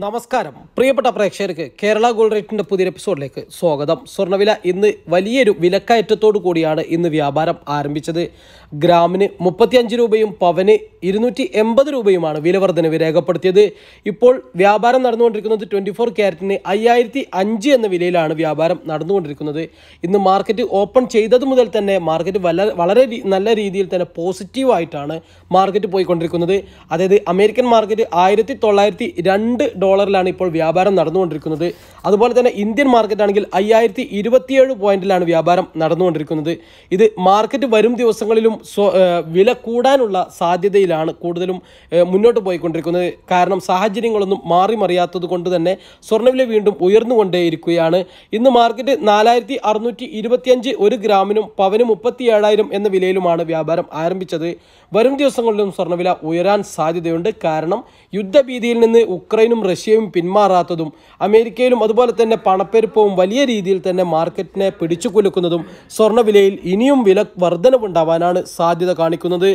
നമസ്കാരം. പ്രിയപ്പെട്ട പ്രേക്ഷകർക്ക് കേരള ഗോൾഡ് റേറ്റിന്റെ പുതിയ എപ്പിസോഡിലേക്ക് സ്വാഗതം. സ്വർണവില ഇന്ന് വലിയൊരു വിലക്കയറ്റത്തോടു കൂടിയാണ് ഇന്ന് വ്യാപാരം ആരംഭിച്ചത്. ഗ്രാമിന് മുപ്പത്തിയഞ്ച് രൂപയും പവന് ഇരുന്നൂറ്റി എൺപത് രൂപയുമാണ് വില വർധനവ് രേഖപ്പെടുത്തിയത്. ഇപ്പോൾ വ്യാപാരം നടന്നുകൊണ്ടിരിക്കുന്നത് ട്വന്റി ഫോർ ക്യാരറ്റിന് അയ്യായിരത്തി അഞ്ച് എന്ന വിലയിലാണ് വ്യാപാരം നടന്നുകൊണ്ടിരിക്കുന്നത്. ഇന്ന് മാർക്കറ്റ് ഓപ്പൺ ചെയ്തത് മുതൽ തന്നെ മാർക്കറ്റ് വളരെ നല്ല രീതിയിൽ തന്നെ പോസിറ്റീവായിട്ടാണ് മാർക്കറ്റ് പോയിക്കൊണ്ടിരിക്കുന്നത്. അതായത് അമേരിക്കൻ മാർക്കറ്റ് ആയിരത്തി തൊള്ളായിരത്തി രണ്ട് ഡോളറിലാണ് ഇപ്പോൾ വ്യാപാരം നടന്നുകൊണ്ടിരിക്കുന്നത്. അതുപോലെ തന്നെ ഇന്ത്യൻ മാർക്കറ്റ് ആണെങ്കിൽ അയ്യായിരത്തി ഇരുപത്തിയേഴ് പോയിന്റിലാണ് വ്യാപാരം നടന്നുകൊണ്ടിരിക്കുന്നത്. ഇത് മാർക്കറ്റ് വരും ദിവസങ്ങളിലും വില കൂടാനുള്ള സാധ്യതയിലാണ് കൂടുതലും മുന്നോട്ട് പോയിക്കൊണ്ടിരിക്കുന്നത്. കാരണം സാഹചര്യങ്ങളൊന്നും മാറി മറിയാത്തത് കൊണ്ട് തന്നെ സ്വർണവില വീണ്ടും ഉയർന്നുകൊണ്ടേയിരിക്കുകയാണ്. ഇന്ന് മാർക്കറ്റ് നാലായിരത്തി അറുന്നൂറ്റി ഇരുപത്തിയഞ്ച് ഒരു ഗ്രാമിനും പവന് മുപ്പത്തി ഏഴായിരം എന്ന വിലയിലുമാണ് വ്യാപാരം ആരംഭിച്ചത്. വരും ദിവസങ്ങളിലും സ്വർണവില ഉയരാൻ സാധ്യതയുണ്ട്. കാരണം യുദ്ധഭീതിയിൽ നിന്ന് ഉക്രൈനും റഷ്യയും പിന്മാറാത്തതും അമേരിക്കയിലും അതുപോലെ തന്നെ പണപ്പെരുപ്പവും വലിയ രീതിയിൽ തന്നെ മാർക്കറ്റിനെ പിടിച്ചു കുലുക്കുന്നതും സ്വർണവിലയിൽ ഇനിയും വില വർധനവുണ്ടാവാനാണ് സാധ്യത കാണിക്കുന്നത്.